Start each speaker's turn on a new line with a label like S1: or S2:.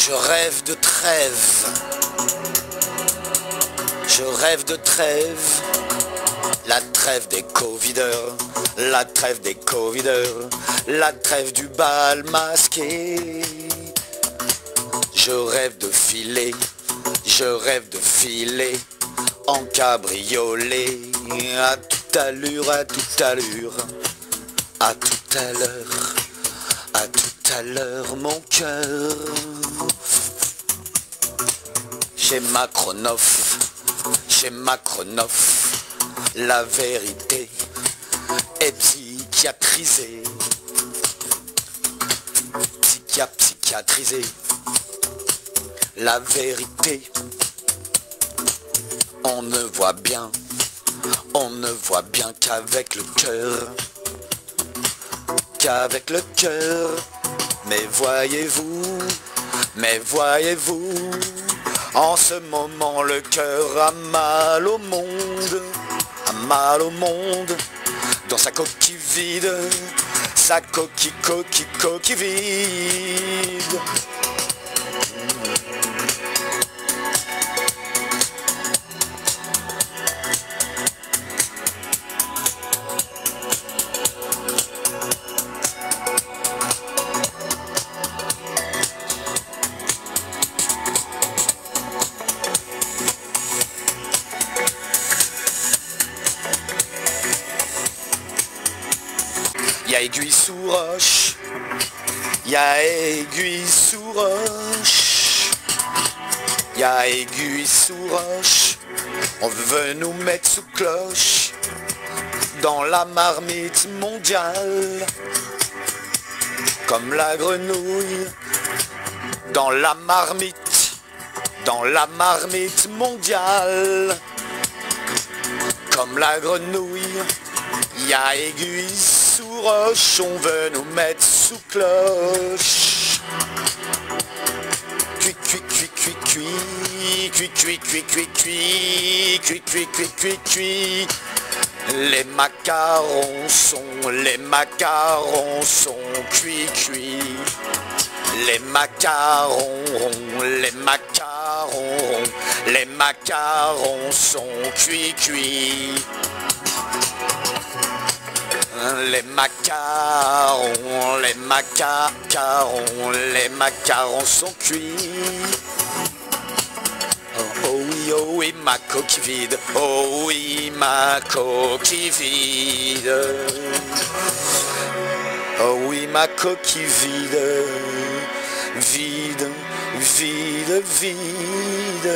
S1: Je rêve de trêve. Je rêve de trêve. La trêve des covideurs. La trêve des covideurs. La trêve du bal masqué. Je rêve de filer. Je rêve de filer. En cabriolet. À toute allure, à toute allure. À tout à l'heure. À tout à l'heure, mon cœur. Chez Macronoff, chez Macronoff, la vérité est psychiatrisée. Psychia, psychiatrisée. La vérité, on ne voit bien, on ne voit bien qu'avec le cœur qu'avec le cœur. Mais voyez-vous, mais voyez-vous, en ce moment le cœur a mal au monde, a mal au monde, dans sa coquille vide, sa coquille, coquille, coquille vide. Y a aiguille sous roche, y a aiguille sous roche, y a aiguille sous roche, on veut nous mettre sous cloche. Dans la marmite mondiale, comme la grenouille. Dans la marmite, dans la marmite mondiale, comme la grenouille, y a aiguille sous roche, on veut nous mettre sous cloche. Cui, cui, cui, cui, cui, cui, cui, cui, cui, cui, cui, cui, cui, cui, cui. Les macarons sont, les macarons sont cuits, cuits. Les macarons, les macarons, les macarons sont cuits, cuits. Les macarons, les macarons, les macarons sont cuits. Oh, oh oui, oh oui, ma coquille vide. Oh oui, ma coquille vide. Oh oui, ma coquille vide. Vide, vide, vide.